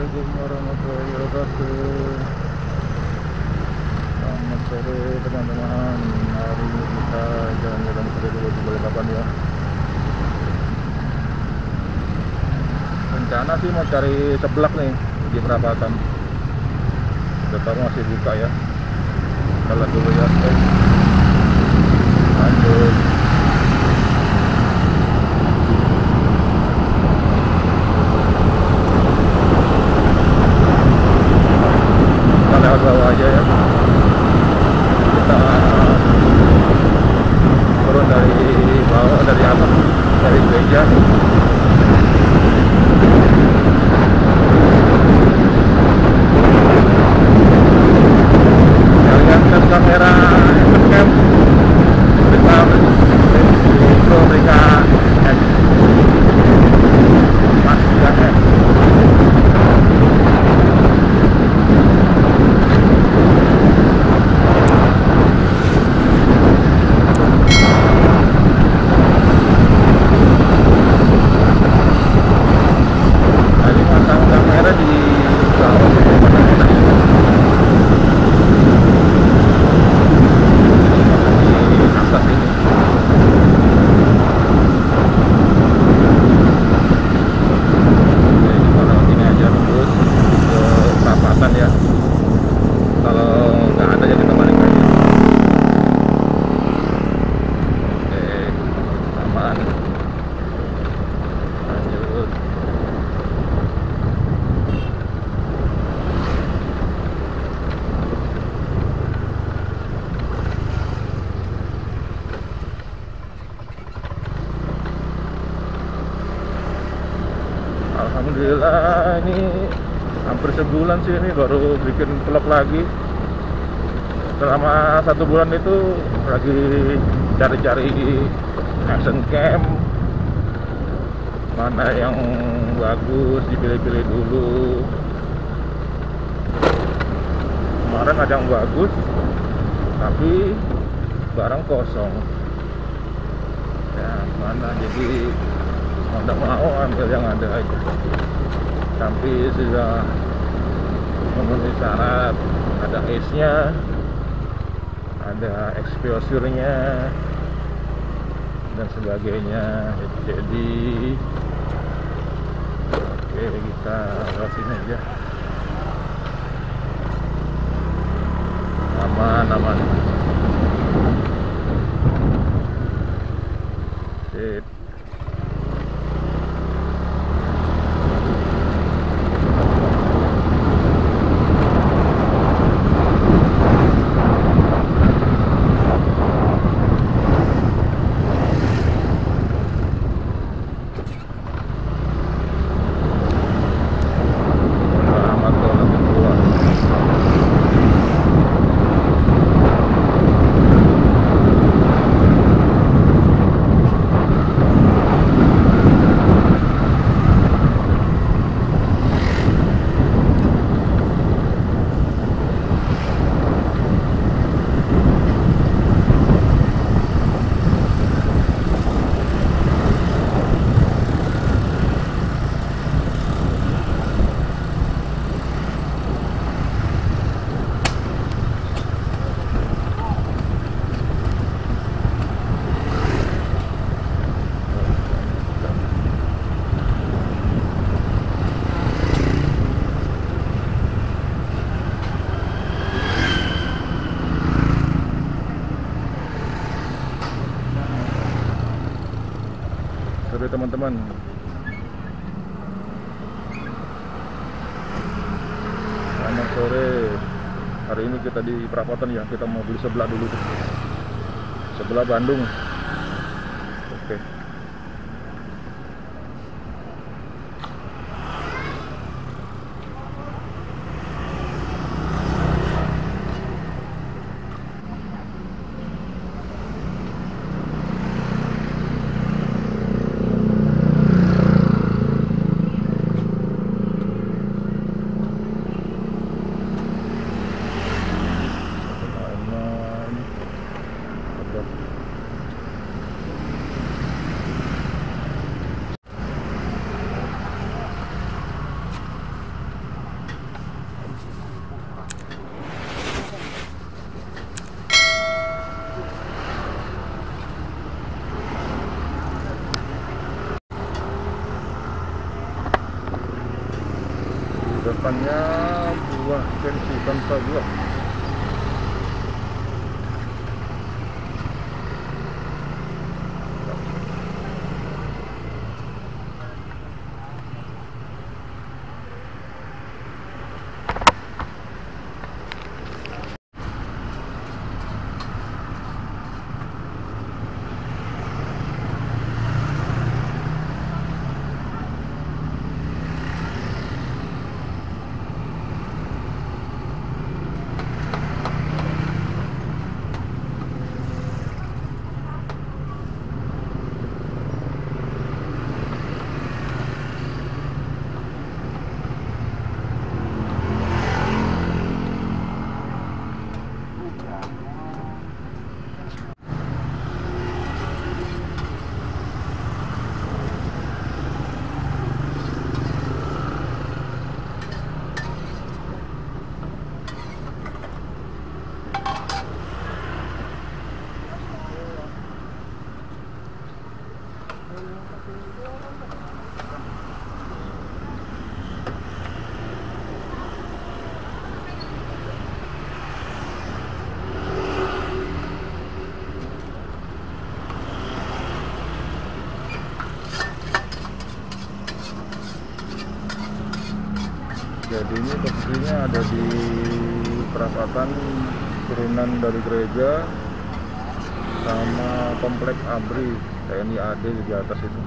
Assalamualaikum warahmatullahi wabarakatuh. Selamat sore teman-teman. Hari ini kita jalan-jalan sore dulu di Balikpapan ya. Rencana sih mau cari seblak nih di perapatan. Udah tahu masih buka ya. Lihat dulu ya. Lanjut kita bawah aja ya. Kita turun dari bawah dari atas dari gereja kita lihat kan kamera cam kita itu mereka mas ya Tadi pasang kamera di bawah di mana di atas ini. Oke, kita lewat ini aja terus ke ya. Kalau nggak ada ya kita balik aja. Oke, aman. Lanjut. Alhamdulillah ini hampir sebulan sih ini baru bikin vlog lagi. Selama satu bulan itu lagi cari-cari action cam. Mana yang bagus dipilih-pilih dulu. Kemarin ada yang bagus tapi barang kosong. Ya mana jadi mau mau ambil yang ada aja tapi sudah memenuhi syarat. Ada ace nya ada exposure-nya dan sebagainya. Jadi oke kita lewat sini aja. Aman aman sip warahmatullahi wabarakatuh sore teman-teman. Selamat sore. Hari ini kita di perapatan ya kita mau beli sebelah dulu sebelah Bandung oke aman Sedap. Depannya buah pensi tanpa buah jadi ini posisinya ada di perapatan turunan dari gereja sama komplek ABRI TNI AD di atas itu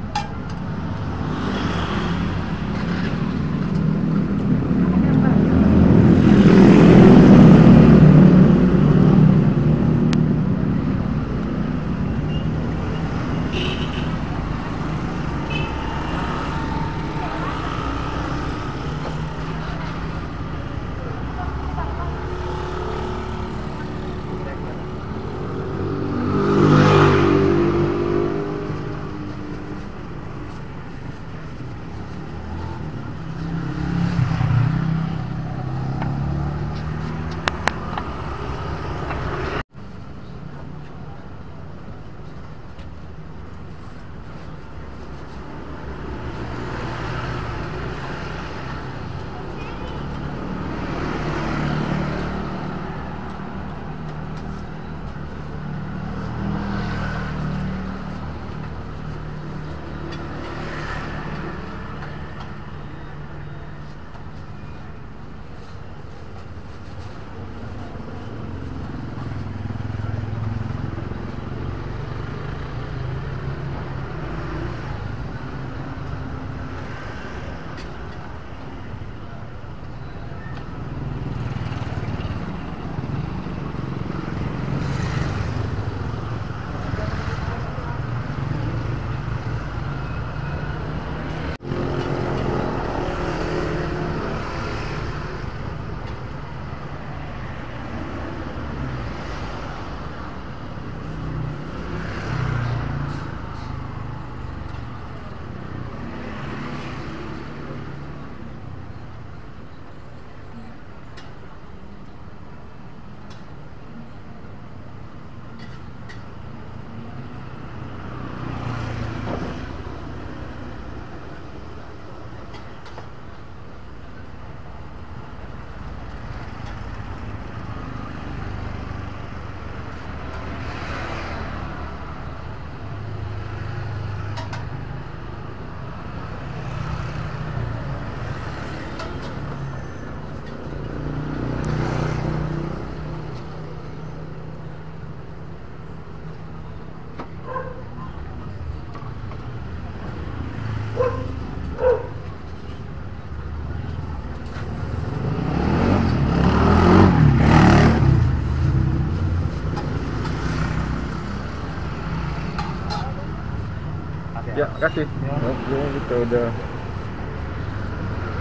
ya. Kasih oke kita udah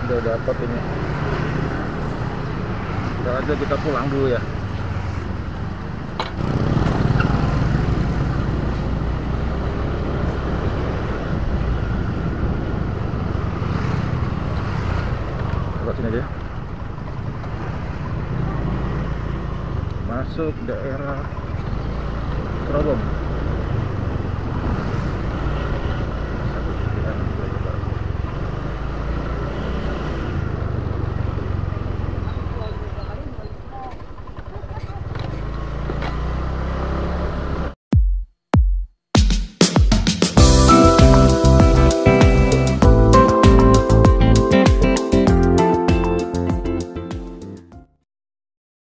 udah dapat ini. Udah aja kita pulang dulu ya. Sini aja ya. masuk daerah Kerobong